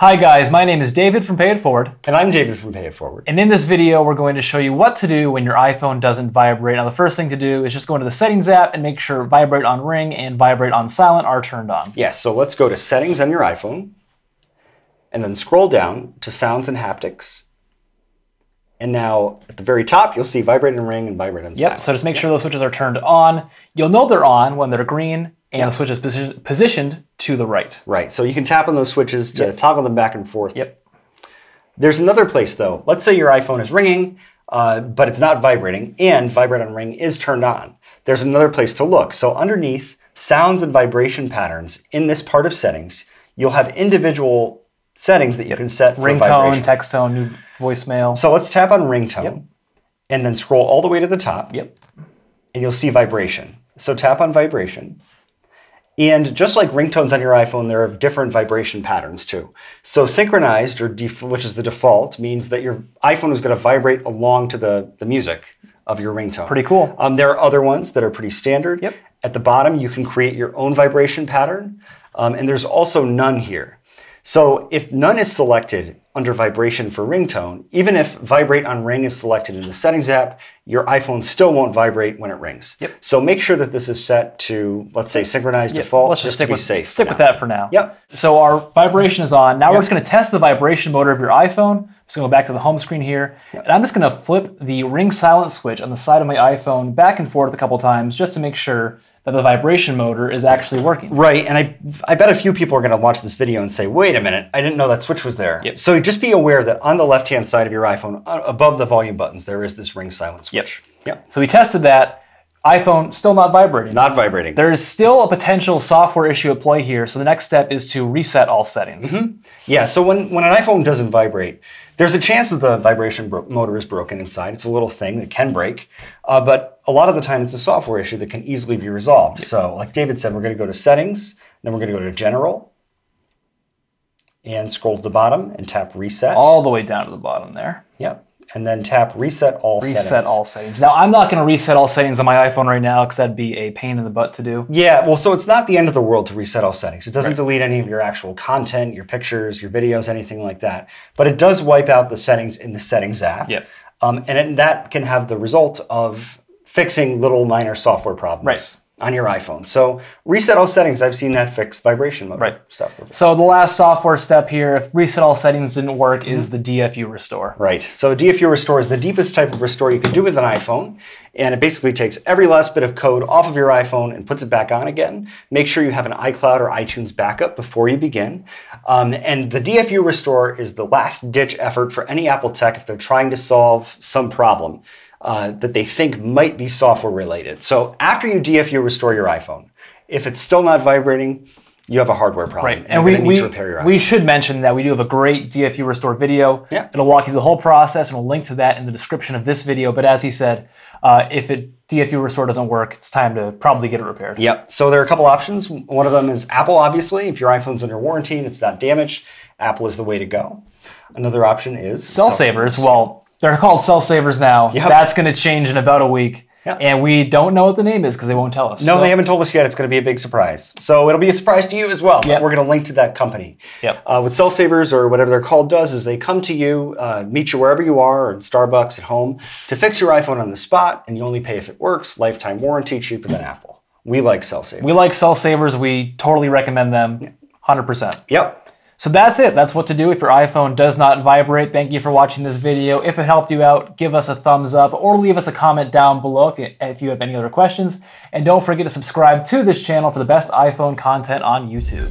Hi guys, my name is David from Payette Forward. And I'm David from Payette Forward. And in this video, we're going to show you what to do when your iPhone doesn't vibrate. Now the first thing to do is just go into the settings app and make sure vibrate on ring and vibrate on silent are turned on. Yes, so let's go to settings on your iPhone and then scroll down to sounds and haptics. And now at the very top, you'll see vibrate and ring and vibrate on silent. Yep, so just make sure those switches are turned on. You'll know they're on when they're green and the switch is posi- positioned to the right. Right, so you can tap on those switches to toggle them back and forth. Yep. There's another place though. Let's say your iPhone is ringing, uh, but it's not vibrating, and vibrate on ring is turned on. There's another place to look. So underneath sounds and vibration patterns in this part of settings, you'll have individual settings that you can set for Ringtone, text tone, new voicemail. So let's tap on ringtone and then scroll all the way to the top Yep. and you'll see vibration. So tap on vibration. And just like ringtones on your iPhone, there are different vibration patterns too. So synchronized, or which is the default, means that your iPhone is going to vibrate along to the, the music of your ringtone. Pretty cool. Um, there are other ones that are pretty standard. Yep. At the bottom, you can create your own vibration pattern. Um, and there's also none here. So if none is selected under vibration for ringtone, even if vibrate on ring is selected in the settings app, your iPhone still won't vibrate when it rings. Yep. So make sure that this is set to, let's say, synchronized Yep, default, Let's just, just stick to be with safe. Stick with that for now. Yep. So our vibration is on. Now we're just going to test the vibration motor of your iPhone. So go back to the home screen here, and I'm just going to flip the ring silent switch on the side of my iPhone back and forth a couple times just to make sure that the vibration motor is actually working. Right, and I I bet a few people are going to watch this video and say, "Wait a minute, I didn't know that switch was there." Yep. So just be aware that on the left-hand side of your iPhone, uh, above the volume buttons, there is this ring silent switch. Yep. So we tested that. iPhone still not vibrating. Not vibrating. there is still a potential software issue at play here. So the next step is to reset all settings. Yeah, so when, when an iPhone doesn't vibrate, there's a chance that the vibration motor is broken inside. It's a little thing that can break, uh, but a lot of the time it's a software issue that can easily be resolved. So, like David said, we're going to go to Settings, then we're going to go to General, and scroll to the bottom and tap Reset. All the way down to the bottom there. Yep, and then tap Reset All Reset Settings. all settings. Now I'm not going to reset all settings on my iPhone right now because that'd be a pain in the butt to do. Yeah, well, so it's not the end of the world to reset all settings. It doesn't delete any of your actual content, your pictures, your videos, anything like that. But it does wipe out the settings in the Settings app. Yeah. Um, and it, that can have the result of fixing little minor software problems Right. On your iPhone. So reset all settings. I've seen that fix vibration mode Right. stuff. So the last software step here, if reset all settings didn't work, is the DFU restore. Right. So DFU restore is the deepest type of restore you can do with an iPhone, and it basically takes every last bit of code off of your iPhone and puts it back on again. Make sure you have an iCloud or iTunes backup before you begin. Um, and the DFU restore is the last ditch effort for any Apple tech if they're trying to solve some problem uh, that they think might be software related. So after you DFU restore your iPhone, if it's still not vibrating, you have a hardware problem. Right. You're And we, need we, to repair your we should mention that we do have a great DFU restore video. Yeah. It'll walk you through the whole process, and we'll link to that in the description of this video. But as he said, uh, if it DFU restore doesn't work, it's time to probably get it repaired. Yep. So there are a couple options. One of them is Apple, obviously. If your iPhone's under warranty and it's not damaged, Apple is the way to go. Another option is Cell savers, well, they're called cell savers now. Yep. That's going to change in about a week. Yep. And we don't know what the name is because they won't tell us. No, So- they haven't told us yet. It's going to be a big surprise. So it'll be a surprise to you as well. Yep. We're going to link to that company. Yep. Uh, what Cell Savers or whatever they're called does is they come to you, uh, meet you wherever you are, or in Starbucks, at home, to fix your iPhone on the spot, and you only pay if it works. Lifetime warranty, cheaper than Apple. We like Cell Savers. We like cell savers. We totally recommend them 100%. yep. So that's it. That's what to do if your iPhone does not vibrate. Thank you for watching this video. If it helped you out, give us a thumbs up or leave us a comment down below if you, if you have any other questions. And don't forget to subscribe to this channel for the best iPhone content on YouTube.